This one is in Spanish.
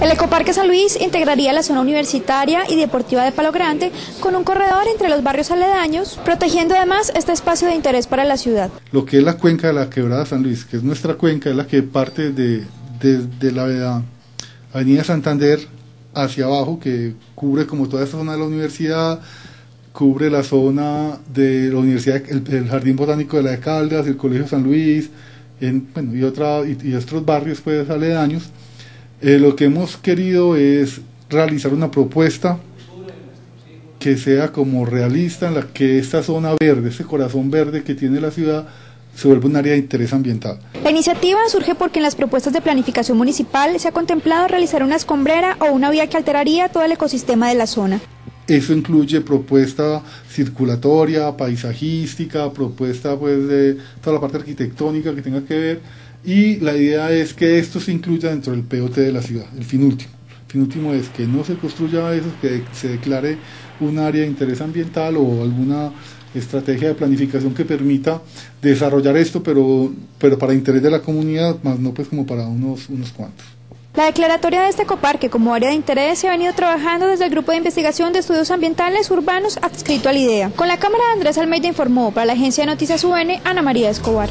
El Ecoparque San Luis integraría la zona universitaria y deportiva de Palo Grande con un corredor entre los barrios aledaños, protegiendo además este espacio de interés para la ciudad. Lo que es la cuenca de la Quebrada San Luis, que es nuestra cuenca, es la que parte de, de, la Avenida Santander hacia abajo, que cubre como toda esta zona de la universidad, cubre la zona de la universidad, el, Jardín Botánico de la de Caldas, el Colegio San Luis, en, bueno, y, otra, y, otros barrios pues aledaños eh, lo que hemos querido es realizar una propuesta que sea como realista, en la que esta zona verde, ese corazón verde que tiene la ciudad, se vuelva un área de interés ambiental. La iniciativa surge porque en las propuestas de planificación municipal se ha contemplado realizar una escombrera o una vía que alteraría todo el ecosistema de la zona. Eso incluye propuesta circulatoria, paisajística, propuesta pues de toda la parte arquitectónica que tenga que ver y la idea es que esto se incluya dentro del POT de la ciudad, el fin último. El fin último es que no se construya eso, que se declare un área de interés ambiental o alguna estrategia de planificación que permita desarrollar esto, pero, pero para interés de la comunidad, más no pues como para unos, unos cuantos. La declaratoria de este ecoparque como área de interés se ha venido trabajando desde el Grupo de Investigación de Estudios Ambientales Urbanos adscrito a la IDEA. Con la Cámara Andrés Almeida informó para la Agencia de Noticias UN Ana María Escobar.